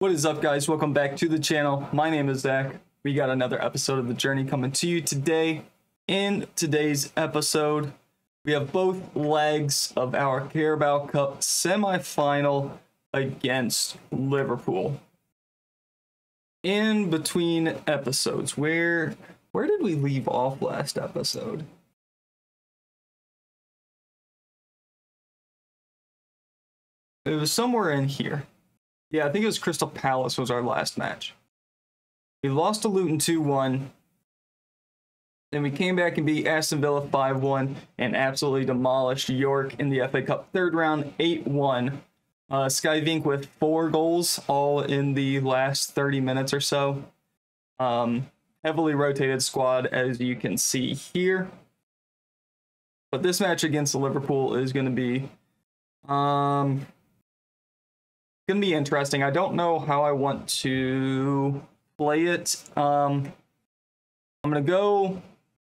What is up, guys? Welcome back to the channel. My name is Zach. We got another episode of The Journey coming to you today. In today's episode, we have both legs of our Carabao Cup semifinal against Liverpool. In between episodes, where where did we leave off last episode? It was somewhere in here. Yeah, I think it was Crystal Palace was our last match. We lost to Luton 2-1. Then we came back and beat Aston Villa 5-1 and absolutely demolished York in the FA Cup third round 8-1. Uh, Sky Vink with four goals all in the last 30 minutes or so. Um, heavily rotated squad as you can see here. But this match against Liverpool is going to be um, gonna be interesting. I don't know how I want to play it. Um, I'm gonna go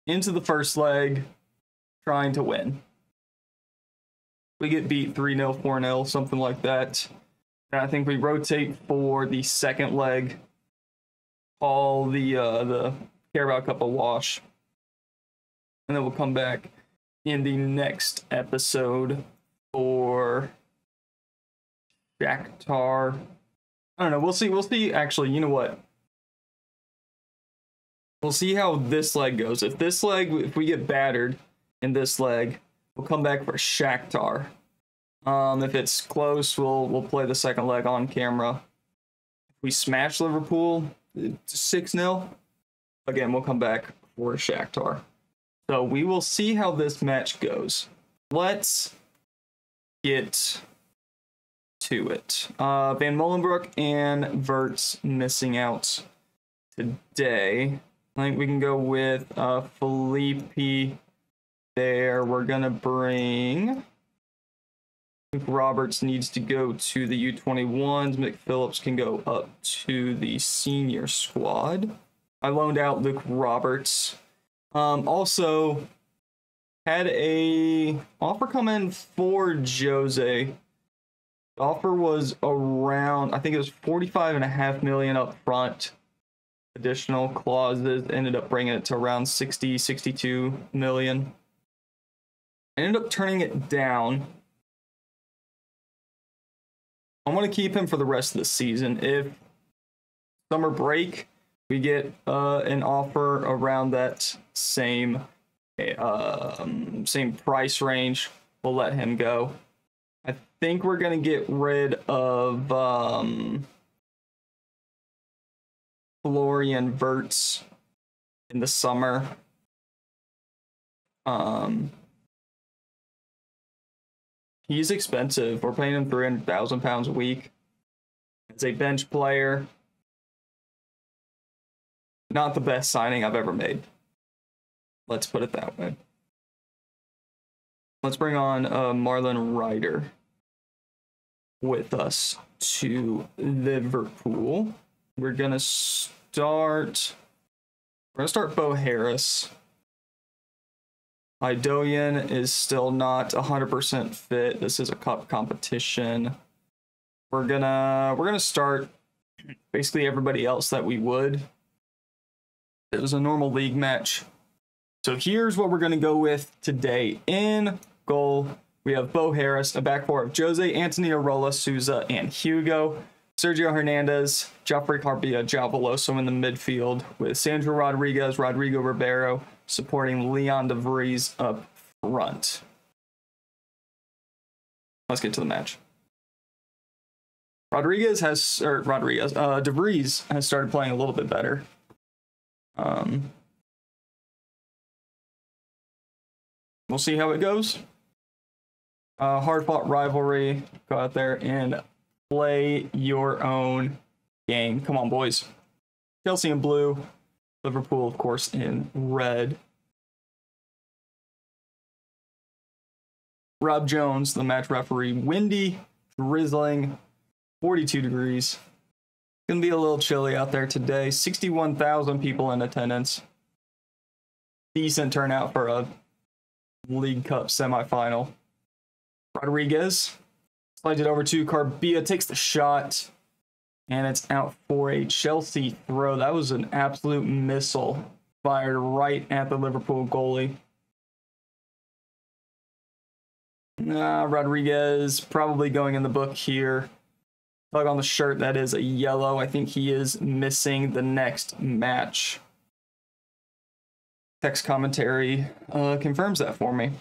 into the first leg trying to win. We get beat 3 0, 4 0, something like that. And I think we rotate for the second leg, call the uh, the Carabao Cup a wash, and then we'll come back in the next episode for Shakhtar. I don't know. We'll see. We'll see. Actually, you know what? We'll see how this leg goes. If this leg, if we get battered in this leg, we'll come back for Shakhtar. Um, if it's close, we'll we'll play the second leg on camera. If we smash Liverpool six 0 again, we'll come back for Shakhtar. So we will see how this match goes. Let's get to it. Uh, Van Molenbroek and Wirtz missing out today. I think we can go with uh, Felipe there. We're going to bring... Roberts needs to go to the U21s. McPhillips can go up to the senior squad. I loaned out Luke Roberts. Um, also, had a offer come in for Jose offer was around, I think it was 45 and a half million up front. Additional clauses ended up bringing it to around 60, 62 million. I ended up turning it down. i'm going to keep him for the rest of the season. If summer break, we get uh, an offer around that same uh, same price range, we'll let him go think we're gonna get rid of um, Florian Wirtz in the summer. Um, he's expensive. We're paying him three hundred thousand pounds a week. As a bench player, not the best signing I've ever made. Let's put it that way. Let's bring on uh, Marlon Ryder with us to Liverpool. We're gonna start. We're gonna start Bo Harris. Idoyan is still not 100% fit. This is a cup competition. We're gonna we're gonna start basically everybody else that we would. It was a normal league match. So here's what we're gonna go with today. In goal, we have Bo Harris, a back four of Jose, Anthony Arola, Souza, and Hugo. Sergio Hernandez, Joffrey Carbia, João Veloso in the midfield, with Sandro Rodriguez, Rodrigo Ribeiro supporting Leon De Vries up front. Let's get to the match. Rodriguez has, or Rodriguez, uh, De Vries has started playing a little bit better. Um, we'll see how it goes uh, hard fought rivalry. Go out there and play your own game. Come on, boys. Chelsea in blue, Liverpool, of course, in red. Rob Jones, the match referee. Windy, drizzling, 42 degrees. Gonna be a little chilly out there today. 61,000 people in attendance. Decent turnout for a League Cup semifinal. Rodriguez slides it over to Carbia, takes the shot. And it's out for a Chelsea throw. That was an absolute missile fired right at the Liverpool goalie. Uh, Rodriguez probably going in the book here. Tug on the shirt, that is a yellow. I think he is missing the next match. Text commentary uh, confirms that for me.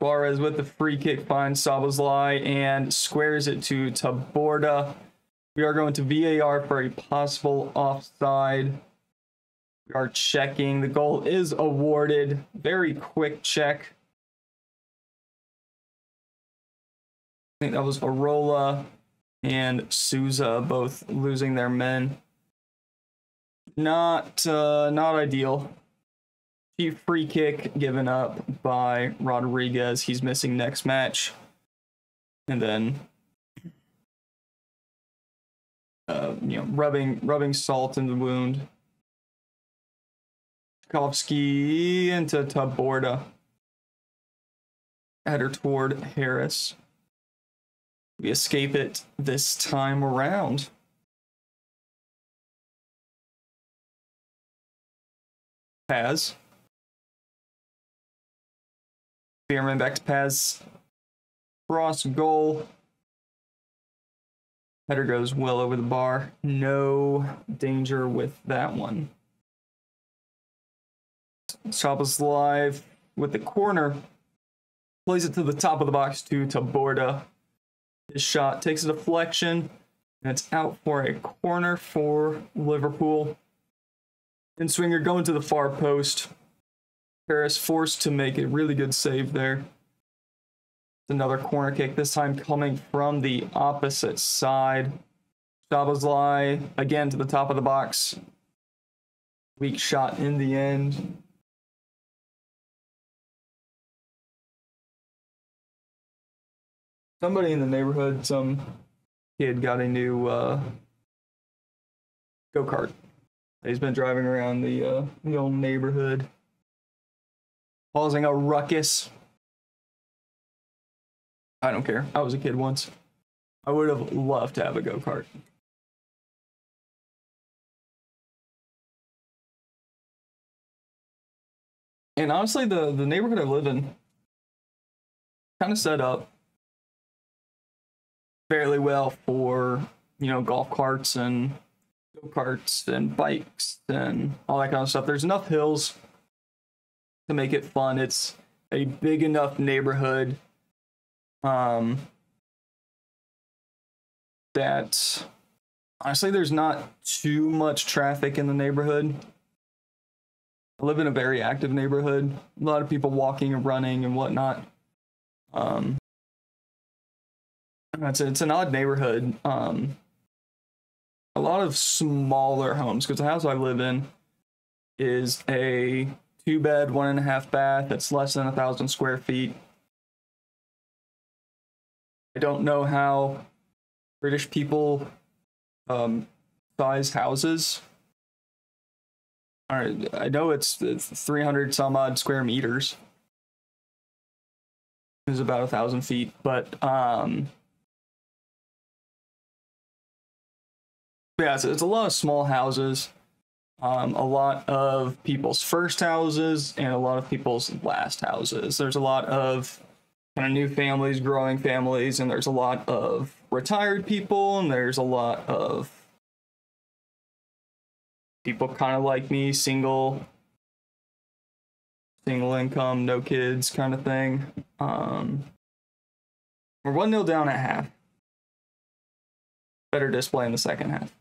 Suarez with the free kick finds Szoboszlai and squares it to Taborda. We are going to VAR for a possible offside. We are checking. The goal is awarded. Very quick check. I think that was Arola and Souza both losing their men. Not uh, not ideal. Free kick given up by Rodriguez. He's missing next match. And then uh, you know, rubbing rubbing salt in the wound. Tchaikovsky into Taborda. Header toward Harris. We escape it this time around. Paz. Spearman back to Paz. Cross goal. Header goes well over the bar. No danger with that one. Szoboszlai with the corner. Plays it to the top of the box to Taborda. His shot takes a deflection, and it's out for a corner for Liverpool. And Swinger going to the far post. Paris forced to make a really good save there. Another corner kick, this time coming from the opposite side. Szoboszlai again to the top of the box. Weak shot in the end. somebody in the neighborhood, some kid got a new uh, go kart. He's been driving around the uh, the old neighborhood, causing a ruckus. I don't care. I was a kid once. I would have loved to have a go kart. And honestly, the the neighborhood I live in kind of set up fairly well for you know golf carts and go karts and bikes and all that kind of stuff. There's enough hills to make it fun. It's a big enough neighborhood um, that honestly there's not too much traffic in the neighborhood. I live in a very active neighborhood. A lot of people walking and running and whatnot. Um, it's a, it's an odd neighborhood. Um, a lot of smaller homes because the house I live in is a two bed, one and a half bath. That's less than a thousand square feet. I don't know how British people um, size houses. I know it's, it's 300 some odd square meters. It's about a thousand feet, but um, yeah, it's, it's a lot of small houses, um, a lot of people's first houses, and a lot of people's last houses. There's a lot of kind of new families, growing families, and there's a lot of retired people, and there's a lot of people kind of like me, single, single income, no kids kind of thing. Um, we're 1 0 down at half. Better display in the second half.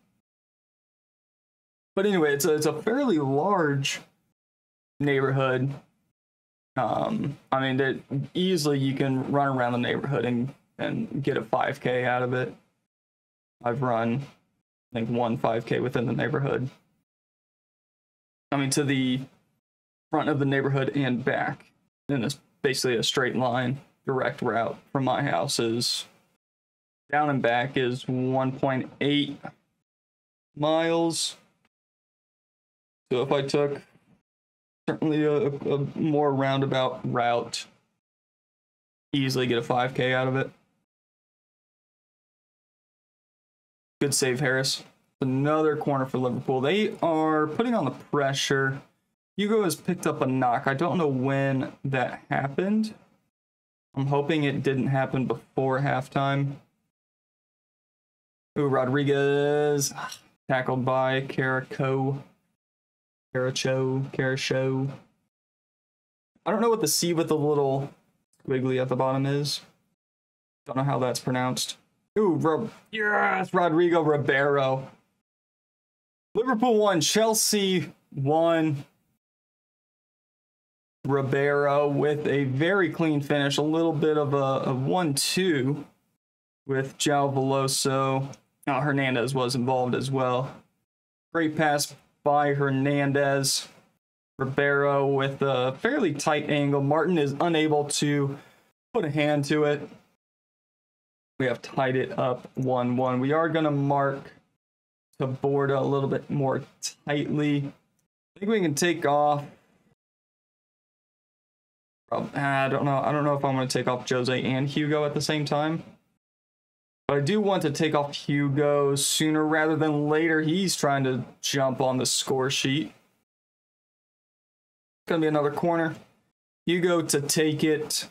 But anyway, it's a, it's a fairly large neighborhood. Um, I mean, that easily you can run around the neighborhood and, and get a 5K out of it. I've run, I think, one 5K within the neighborhood. I mean, to the front of the neighborhood and back. And it's basically a straight line, direct route from my house is down and back is 1.8 miles. So if I took certainly a, a more roundabout route, easily get a 5K out of it. Good save, Harris. Another corner for Liverpool. They are putting on the pressure. Hugo has picked up a knock. I don't know when that happened. I'm hoping it didn't happen before halftime. Ooh, Rodriguez ah, tackled by Caraco. Caracho, Caracho. I don't know what the C with the little squiggly at the bottom is. Don't know how that's pronounced. Ooh, Ro- yes, Rodrigo Ribeiro. Liverpool won, Chelsea won. Ribeiro with a very clean finish, a little bit of a, a 1 2 with João Veloso. Oh, Hernandez was involved as well. Great pass by Hernandez. Ribeiro with a fairly tight angle. Martin is unable to put a hand to it. We have tied it up 1 1. We are going to mark Taborda a little bit more tightly. I think we can take off. I don't know. I don't know if I'm going to take off Jose and Hugo at the same time. But I do want to take off Hugo sooner rather than later. He's trying to jump on the score sheet. Gonna be another corner. Hugo to take it.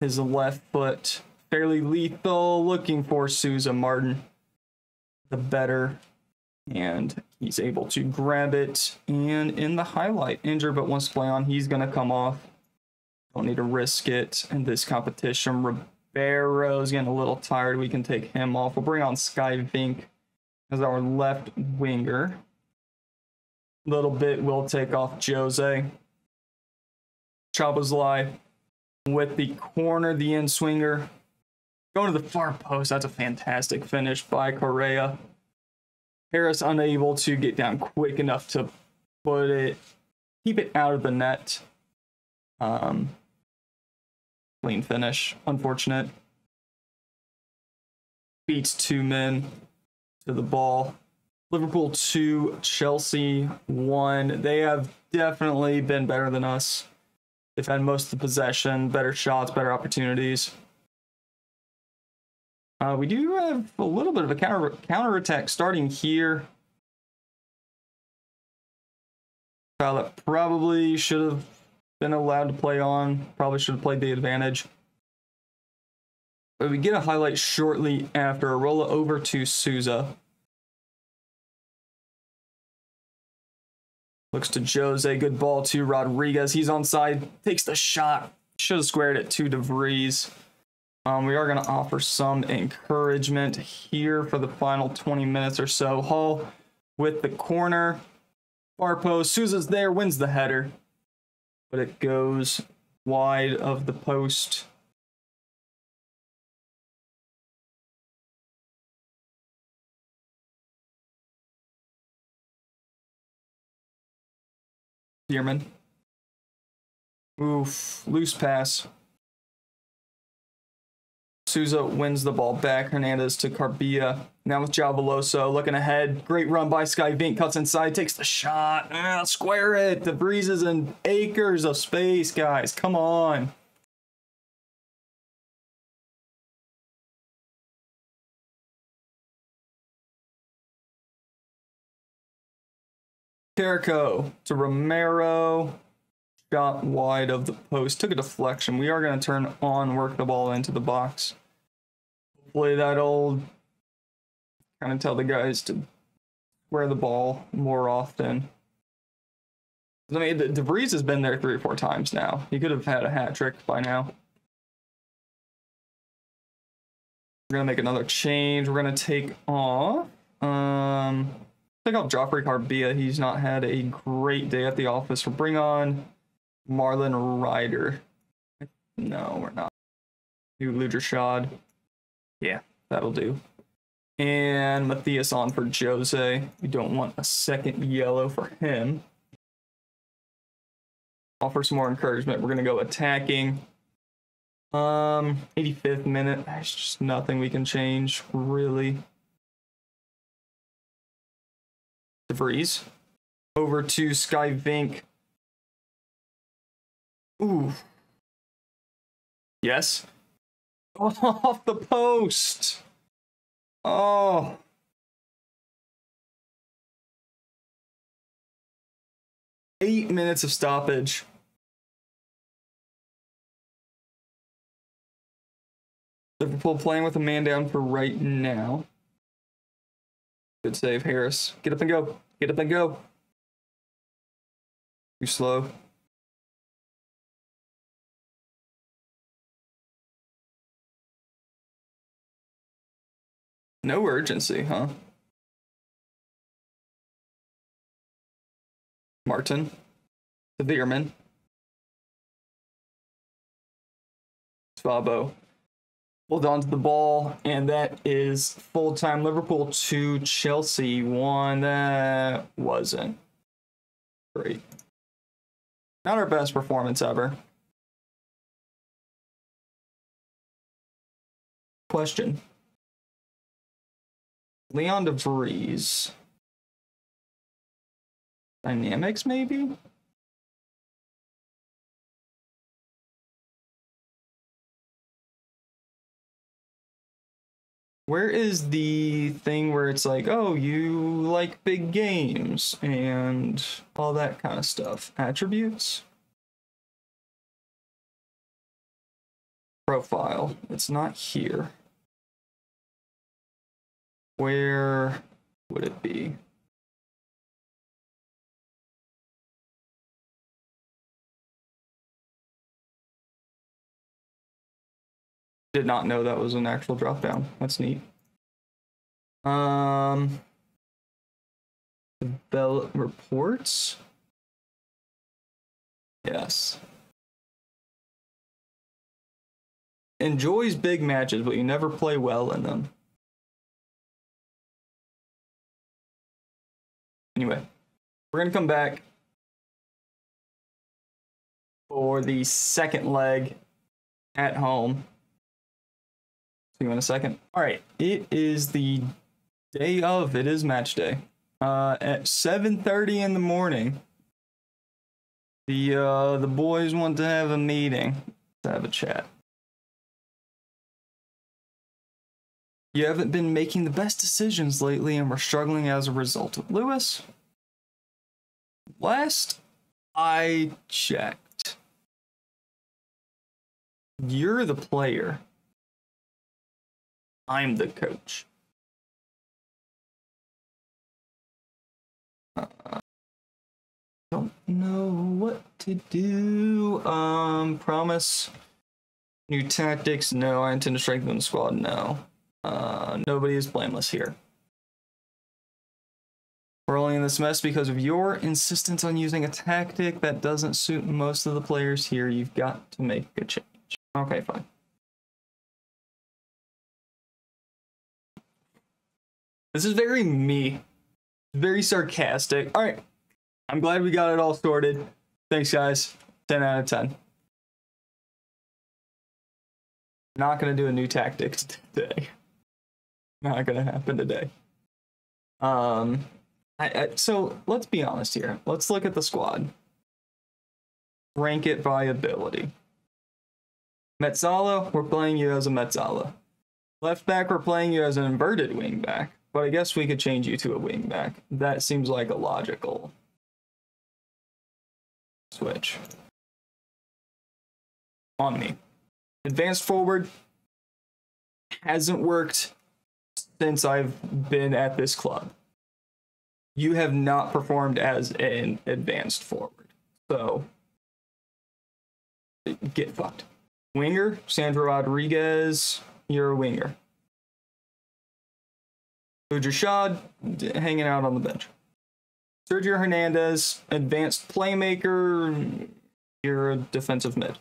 His left foot fairly lethal. Looking for Sousa Martin. The better. And he's able to grab it. And in the highlight, injured but wants to play on. He's gonna come off. Don't need to risk it in this competition. Barrow's getting a little tired. We can take him off. We'll bring on Sky Vink as our left winger. Little bit, we'll take off Jose. Szoboszlai with the corner, the in swinger. Going to the far post. That's a fantastic finish by Correa. Harris unable to get down quick enough to put it, keep it out of the net. Um, Clean finish. Unfortunate. Beats two men to the ball. Liverpool 2, Chelsea 1. They have definitely been better than us. They've had most of the possession, better shots, better opportunities. Uh, we do have a little bit of a counter counter attack starting here. that probably should have been allowed to play on. Probably should have played the advantage. But we get a highlight shortly after a roll over to Sousa. Looks to Jose. Good ball to Rodriguez. He's on side. Takes the shot. Should have squared it to DeVries. Um, we are going to offer some encouragement here for the final 20 minutes or so. Hall with the corner. Far post. Sousa's there. Wins the header but it goes wide of the post. Dearman. Oof, loose pass. Souza wins the ball back. Hernandez to Carbia. Now with Veloso looking ahead. Great run by Sky Vink. Cuts inside, takes the shot. Ah, square it. The breezes and acres of space, guys. Come on. Carico to Romero. Shot wide of the post. Took a deflection. We are going to turn on, work the ball into the box play that old kind of tell the guys to wear the ball more often. I mean, De- DeVries has been there three or four times now. He could have had a hat trick by now. We're gonna make another change. We're gonna take off. Um, take off Joffrey Carbia. He's not had a great day at the office. We'll bring on Marlon Ryder. No, we're not. New Ludershad. Yeah, that'll do. And Matthias on for Jose. We don't want a second yellow for him. Offer some more encouragement. We're going to go attacking. Um, 85th minute. There's just nothing we can change, really. DeVries. Over to Sky Vink. Ooh. Yes. Off the post. Oh. Eight minutes of stoppage. Liverpool playing with a man down for right now. Good save, Harris. Get up and go. Get up and go. Too slow. No urgency, huh? Martin. The Veerman. Svabo. Hold on to the ball, and that is full time Liverpool 2, Chelsea 1. That wasn't great. Not our best performance ever. Question Leon DeVries. Dynamics, maybe? Where is the thing where it's like, oh, you like big games and all that kind of stuff? Attributes? Profile. It's not here. Where would it be? Did not know that was an actual drop down. That's neat. Um, Bell reports. Yes. Enjoys big matches, but you never play well in them. Anyway, we're going to come back for the second leg at home. See you in a second. All right, it is the day of. It is match day. Uh, at 7:30 in the morning, the uh, the boys want to have a meeting to have a chat. You haven't been making the best decisions lately, and we're struggling as a result. Of Lewis, last I checked, you're the player. I'm the coach. Uh, don't know what to do. Um, promise. New tactics? No. I intend to strengthen the squad? No. Uh, nobody is blameless here. We're only in this mess because of your insistence on using a tactic that doesn't suit most of the players here. You've got to make a change. Okay, fine. This is very me. Very sarcastic. All right. I'm glad we got it all sorted. Thanks, guys. 10 out of 10. Not going to do a new tactic today. Not to happen today. Um, I, I, so let's be honest here. Let's look at the squad. Rank it by ability. Mezzala, we're playing you as a Mezzala. Left back, we're playing you as an inverted wing back. But I guess we could change you to a wingback. That seems like a logical switch. On me. Advanced forward hasn't worked since I've been at this club. You have not performed as an advanced forward. So get fucked. Winger, Sandro Rodriguez, you're a winger. Ujashad hanging out on the bench. Sergio Hernandez, advanced playmaker. You're a defensive mid.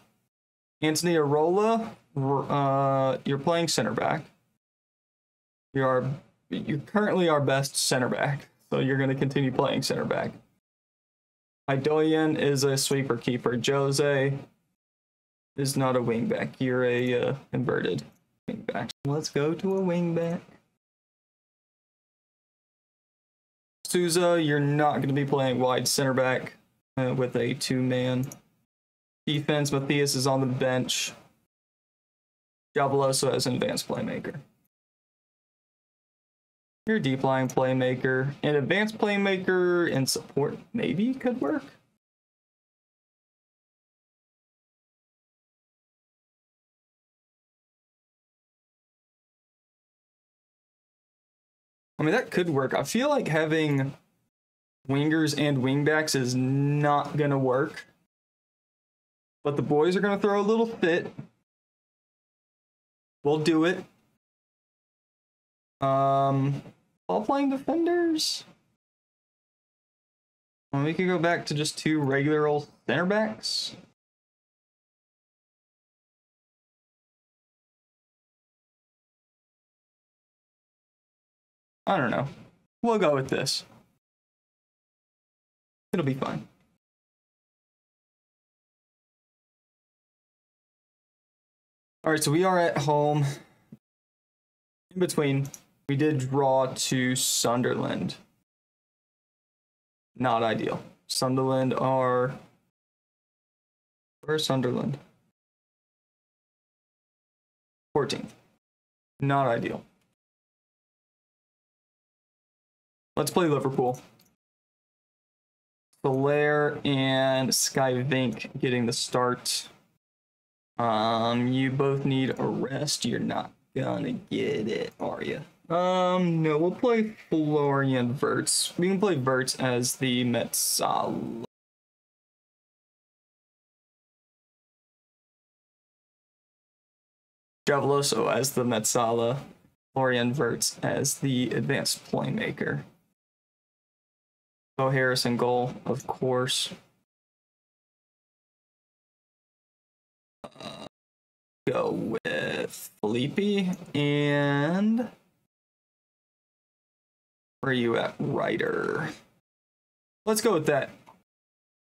Anthony Arola, uh, you're playing center back. You are you currently our best center back, so you're going to continue playing center back. Idoyan is a sweeper keeper. Jose is not a wingback. You're a uh, inverted wingback. Let's go to a wingback. Souza, you're not going to be playing wide center back uh, with a two man defense. Matthias is on the bench. João Veloso as an advanced playmaker. You're deep lying playmaker. An advanced playmaker and support maybe could work. I mean, that could work. I feel like having wingers and wingbacks is not going to work. But the boys are going to throw a little fit. We'll do it. Um, all playing defenders. Well, we could go back to just two regular old center backs. I don't know. We'll go with this. It'll be fine. All right, so we are at home. In between, we did draw to Sunderland. Not ideal. Sunderland are. Where's Sunderland? 14th. Not ideal. Let's play Liverpool. Soler and Sky Vink getting the start. Um, you both need a rest. You're not gonna get it, are you? Um, no, we'll play Florian Wirtz. We can play Wirtz as the Mezzala. Javoloso as the Mezzala. Florian Wirtz as the advanced playmaker. Bo Harris in goal, of course. Uh, go with Felipe and where are you at, Ryder? Let's go with that.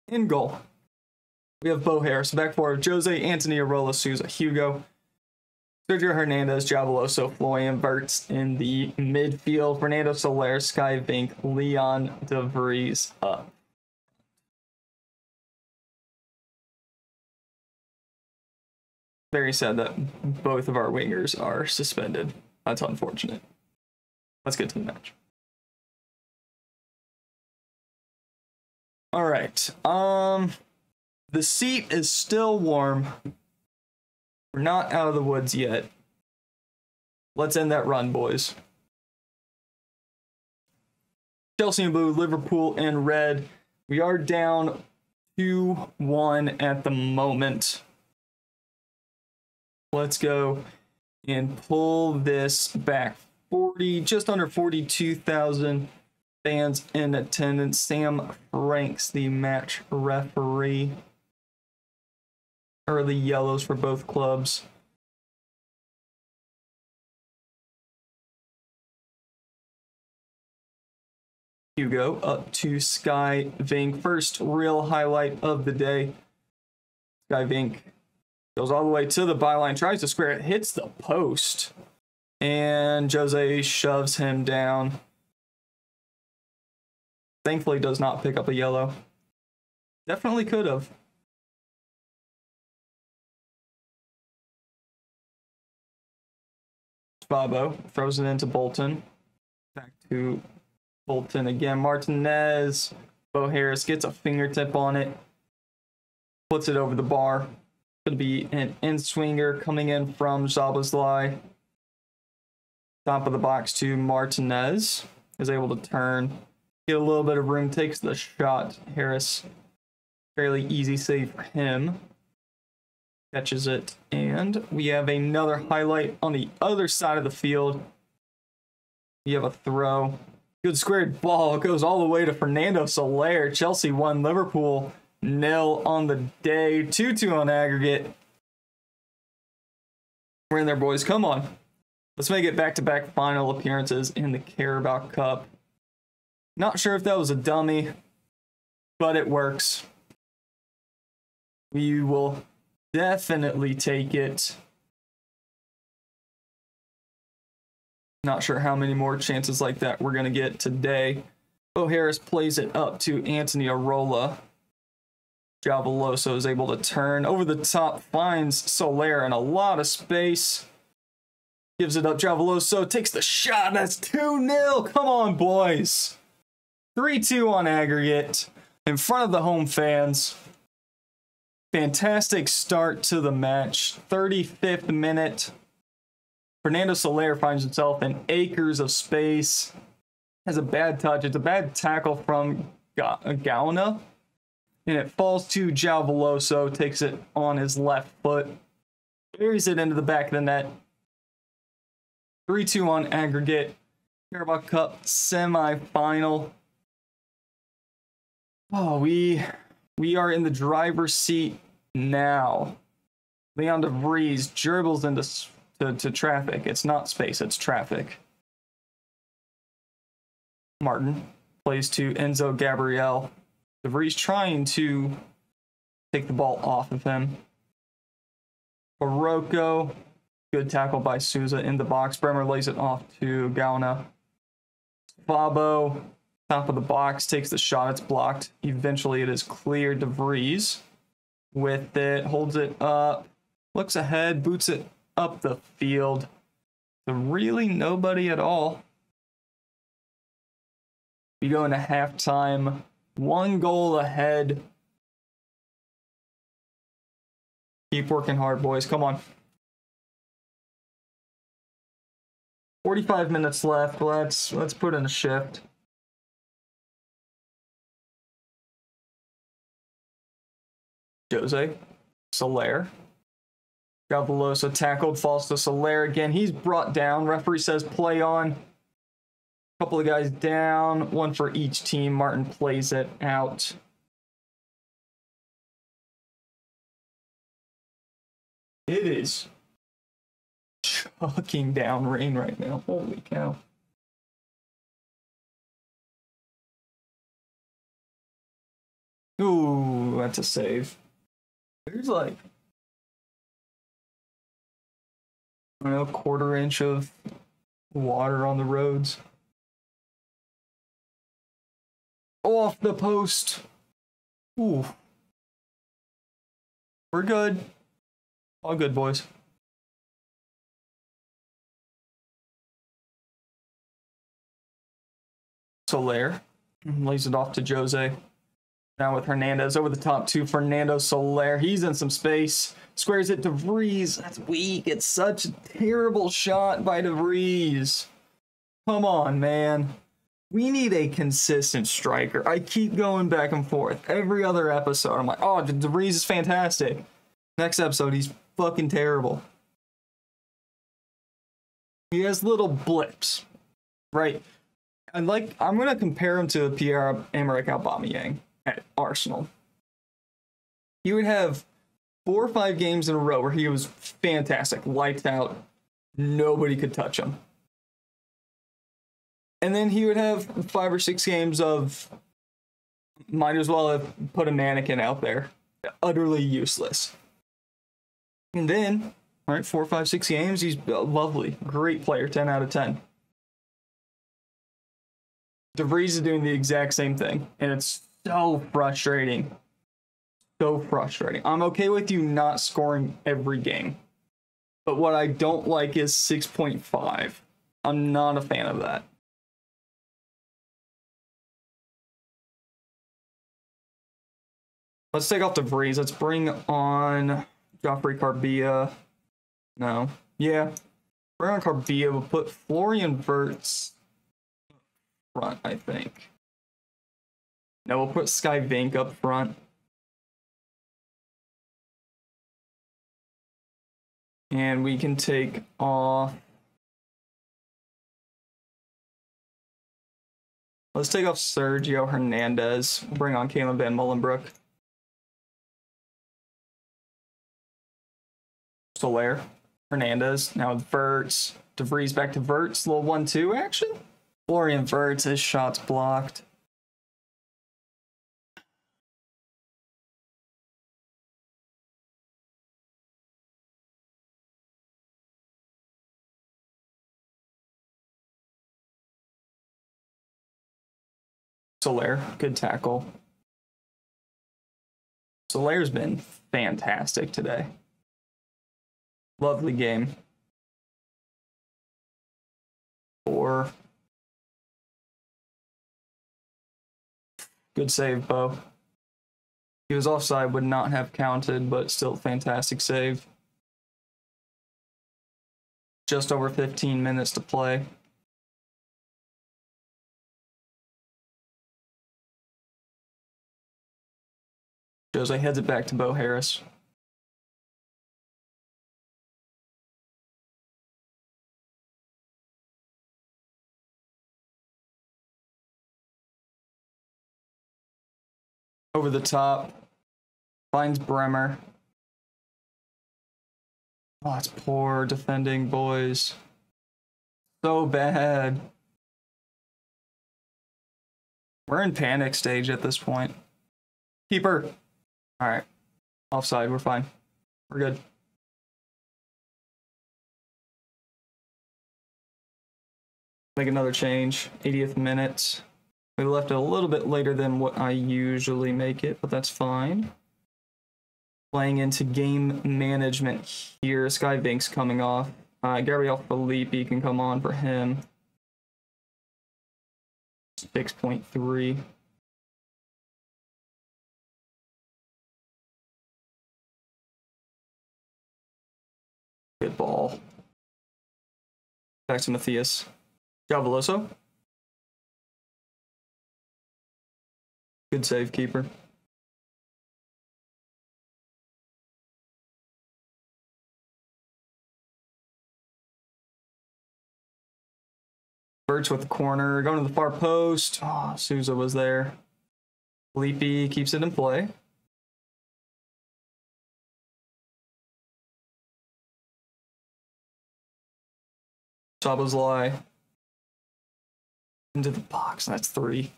In goal, we have Bo Harris. Back four Jose, Anthony Arola, Souza, Hugo, Sergio Hernandez, João Veloso, Florian Wirtz in the midfield. Fernando Soler, Sky Vink, Leon De Vries up. Very sad that both of our wingers are suspended. That's unfortunate. Let's get to the match. All right. Um, the seat is still warm. We're not out of the woods yet. Let's end that run, boys. Chelsea in blue, Liverpool in red. We are down 2 1 at the moment. Let's go and pull this back. 40, just under 42,000 fans in attendance. Sam Franks, the match referee. Early yellows for both clubs. Hugo up to Sky Vink. First real highlight of the day. Sky Vink goes all the way to the byline, tries to square it, hits the post, and Jose shoves him down. Thankfully, does not pick up a yellow. Definitely could have. Babo throws it into Bolton. Back to Bolton again. Martinez. Bo Harris gets a fingertip on it. Puts it over the bar. Could be an in swinger coming in from Szoboszlai. Top of the box to Martinez. Is able to turn. Get a little bit of room. Takes the shot. Harris. Fairly easy save for him catches it. And we have another highlight on the other side of the field. We have a throw. Good squared ball. Goes all the way to Fernando Soler. Chelsea won. Liverpool nil on the day. 2 2 on aggregate. We're in there, boys. Come on. Let's make it back to back final appearances in the Carabao Cup. Not sure if that was a dummy, but it works. We will definitely take it. Not sure how many more chances like that we're going to get today. Bo Harris plays it up to Anthony Arola. João Veloso is able to turn over the top, finds Soler in a lot of space. Gives it up. João Veloso takes the shot. That's 2 0. Come on, boys. 3 2 on aggregate in front of the home fans. Fantastic start to the match. 35th minute. Fernando Soler finds himself in acres of space. Has a bad touch. It's a bad tackle from Ga- Gauna. And it falls to João Veloso, takes it on his left foot, buries it into the back of the net. 3 2 on aggregate. Carabao Cup semi-final. Oh, we we are in the driver's seat now. Leon de Vries dribbles into to, to traffic. It's not space, it's traffic. Martin plays to Enzo Gabriel. De Vries trying to take the ball off of him. Barocco, good tackle by Souza in the box. Bremer lays it off to Gauna. Fabo, top of the box, takes the shot. It's blocked. Eventually, it is clear. De Vries with it, holds it up, looks ahead, boots it up the field. To really nobody at all. We go into halftime, one goal ahead. Keep working hard, boys. Come on. 45 minutes left. Let's let's put in a shift. Jose Soler. João Veloso tackled, falls to Soler again. He's brought down. Referee says play on. Couple of guys down, one for each team. Martin plays it out. It is chucking down rain right now. Holy cow. Ooh, that's a save. There's like I don't know, quarter inch of water on the roads. Off the post. Ooh. We're good. All good, boys. Soler lays it off to Jose. Now with Hernandez over the top to Fernando Soler. He's in some space. Squares it to Vries. That's weak. It's such a terrible shot by De Vries. Come on, man. We need a consistent striker. I keep going back and forth. Every other episode, I'm like, oh, De Vries is fantastic. Next episode, he's fucking terrible. He has little blips, right? And like, I'm gonna compare him to Pierre Emerick Aubameyang at Arsenal. He would have four or five games in a row where he was fantastic, lights out, nobody could touch him. And then he would have five or six games of might as well have put a mannequin out there, utterly useless. And then, right, four, five, six games, he's lovely, great player, 10 out of 10. DeVries is doing the exact same thing, and it's so frustrating. So frustrating. I'm okay with you not scoring every game, but what I don't like is 6.5. I'm not a fan of that. Let's take off the DeVries. Let's bring on Joffrey Carbia. No. Yeah. Bring on Carbia. We'll put Florian Wirtz front, I think. No, we'll put Sky Vink up front. And we can take off. Let's take off Sergio Hernandez. Bring on Kalen Van Molenbroek. Soler, Hernandez. Now with Wirtz. DeVries back to Wirtz. Little 1 2 action. Florian Wirtz, his shot's blocked. Soler, good tackle. Soler's been fantastic today. Lovely game. Four. Good save, Bo. He was offside, would not have counted, but still fantastic save. Just over 15 minutes to play. Jose heads it back to Bo Harris. Over the top. Finds Bremer. Oh, it's poor defending, boys. So bad. We're in panic stage at this point. Keeper. All right. Offside. We're fine. We're good. Make another change. 80th minute. We left it a little bit later than what I usually make it, but that's fine. Playing into game management here. Sky Vinks coming off. Uh, Gabriel Felipe can come on for him. 6.3. Good ball. Back to Matthias. João Veloso. Good save, keeper. Birch with the corner, going to the far post. Oh, Souza was there. Felipe keeps it in play. Szoboszlai into the box. That's three.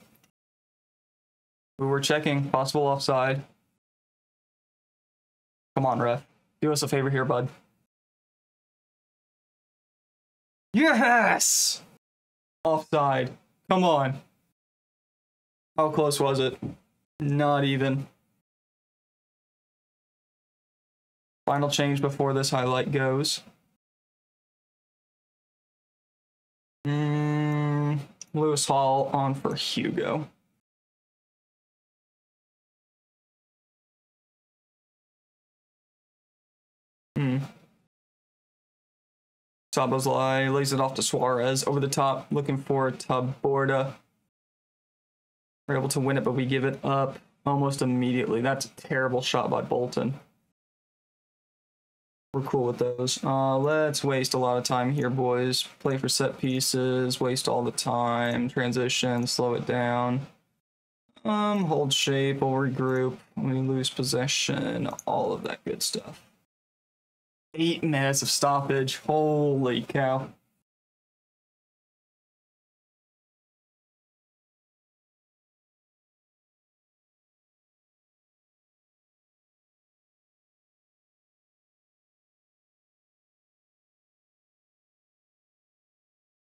We were checking possible offside. Come on, ref. Do us a favor here, bud. Yes! Offside. Come on. How close was it? Not even. Final change before this highlight goes. Mm, Lewis Hall on for Hugo. Hmm. Szoboszlai lays it off to Suarez over the top, looking for Taborda. We're able to win it, but we give it up almost immediately. That's a terrible shot by Bolton. We're cool with those. Uh, let's waste a lot of time here, boys. Play for set pieces, waste all the time, transition, slow it down. Um, hold shape, we'll regroup, we lose possession, all of that good stuff. Eight minutes of stoppage. Holy cow.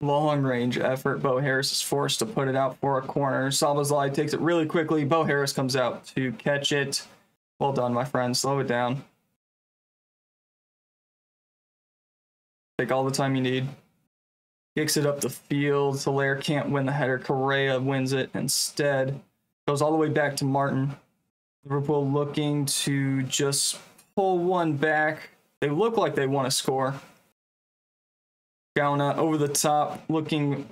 Long range effort. Bo Harris is forced to put it out for a corner. Szoboszlai takes it really quickly. Bo Harris comes out to catch it. Well done, my friend. Slow it down. Take all the time you need. Kicks it up the field. Solaire can't win the header. Correa wins it instead. Goes all the way back to Martin. Liverpool looking to just pull one back. They look like they want to score. Gauna over the top, looking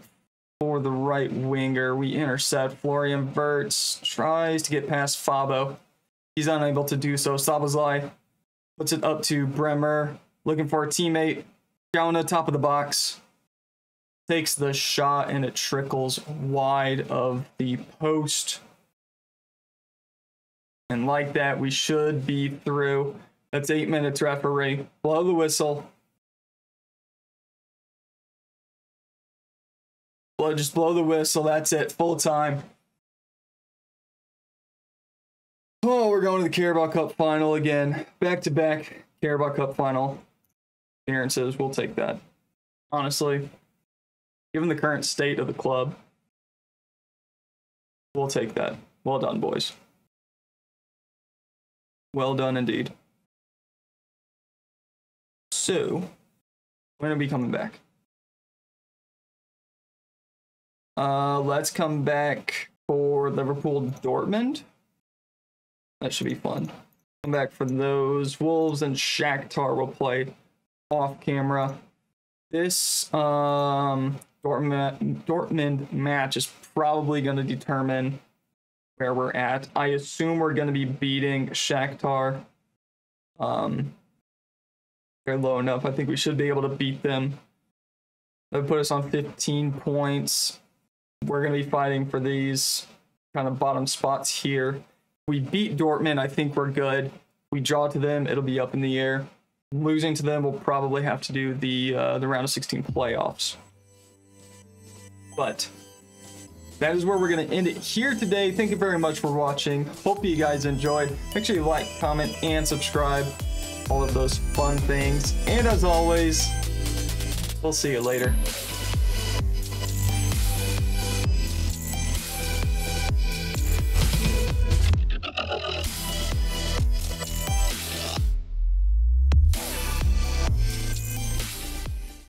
for the right winger. We intercept. Florian Wirtz tries to get past Fabo. He's unable to do so. Szoboszlai puts it up to Bremer, looking for a teammate. Gauna, top of the box, takes the shot and it trickles wide of the post. And like that, we should be through. That's eight minutes, referee. Blow the whistle. Just blow the whistle. That's it. Full time. Oh, we're going to the Carabao Cup final again. Back to back Carabao Cup final appearances. We'll take that. Honestly, given the current state of the club, we'll take that. Well done, boys. Well done indeed. So, we're going to be coming back. Uh, let's come back for Liverpool Dortmund. That should be fun. Come back for those. Wolves and Shakhtar will play off camera. This um, Dortmund, Dortmund match is probably going to determine where we're at. I assume we're going to be beating Shakhtar. Um, they're low enough. I think we should be able to beat them. That would put us on 15 points. We're going to be fighting for these kind of bottom spots here. We beat Dortmund. I think we're good. We draw to them. It'll be up in the air. Losing to them, we'll probably have to do the uh, the round of 16 playoffs. But that is where we're going to end it here today. Thank you very much for watching. Hope you guys enjoyed. Make sure you like, comment, and subscribe. All of those fun things. And as always, we'll see you later.